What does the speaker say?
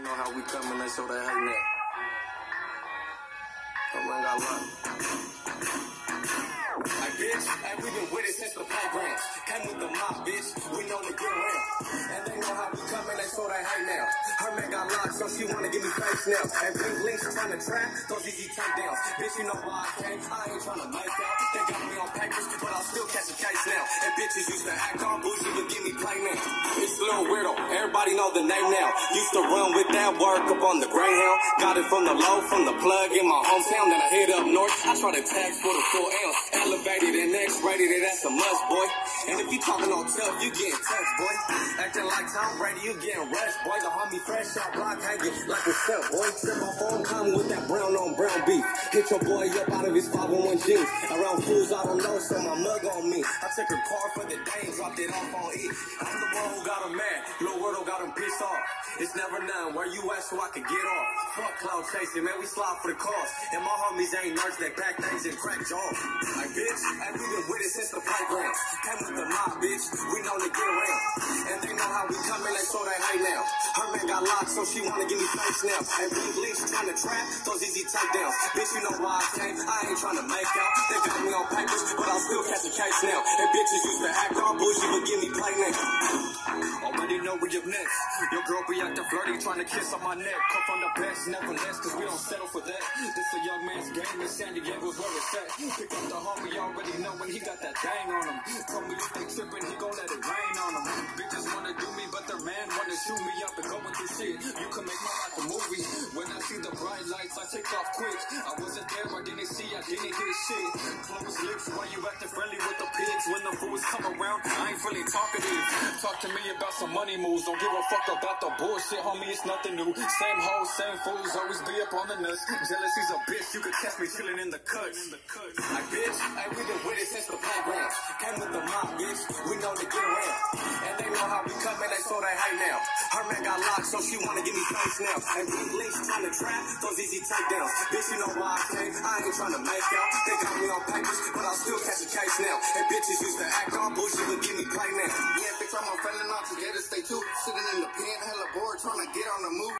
know how we coming, they show that bitch, and we been with it since the programs. Came with the mob, bitch. We know the around. And they know how we coming, they show that hate now. Her man got locked, so she wanna give me face now. And big links trying to trap, those easy takedowns. Bitch, you know why I came? I ain't trying to make out. They got me on papers, but I'll bitches used to act all bougie, but give me now. It's Lil Weirdo, everybody know the name now. Used to run with that work up on the Greyhound. Got it from the low, from the plug in my hometown. Then I hit up north, I try to tag for the full ounce. Elevated and X-rated, that's a must, boy. And if you talking all tough, you getting touched, boy. Acting like Tom Brady, you getting rushed, boy. The homie fresh out block hanging like a step, boy. Trip my phone coming with that brown on brown beef. Hit your boy up out of his 501 jeans. Around fools, I don't know, so my mug on me. I took a car for the day and dropped it off on E. I'm the one who got him mad. Lil Wordle got him pissed off. It's never none. Where you at so I can get off? Fuck cloud chasing, man. We slide for the cause. And my homies ain't nerds that back things and crack jaws. Like bitch, and we been with it since the playground. Came with the mob, bitch. We know to get around. And they know how we coming, they show that hate now. Her man got locked, so she wanna give me face now. And big leaks trying to trap those easy takedowns. Bitch, you know why I came? I ain't trying to make out. They got me on papers, but I'll still catch a case now. And bitches used to act all bougie, but give me play now. Already know we up next. Your girl be acting flirty, trying to kiss on my neck. Come from the best, never less, cause we don't settle for that. This a young man's game, and San Diego's where it's at. Pick up the homie, already know when he got that thing on him. Told me if they trippin', he gon' let it rain on him. Bitches shoot me up and going through shit. You can make my life a movie. When I see the bright lights, I take off quick. I wasn't there, I didn't see, I didn't hear shit. Close lips, why you acting friendly with the pigs? When the fools come around, I ain't really talkative. Talk to me about some money moves. Don't give a fuck about the bullshit, homie. It's nothing new. Same hoes, same fools, always be up on the nuts. Jealousy's a bitch. You could catch me chilling in the cuts. Like bitch, and we been with it since the playground. Came with the mob, bitch. We know to get around. And they know how we coming, they saw that hate now. Her man got locked, so she wanna give me face now. And big links trying to trap those easy takedowns. Bitch, you know why I came? I ain't trying to make out. They got me on papers, but I'll still catch a case now. And bitches used to act all bullshit, but give me play now. Yeah, bitch, I'm a felon all together. Stay tuned, sitting in the pen, hella bored, trying to get on the move.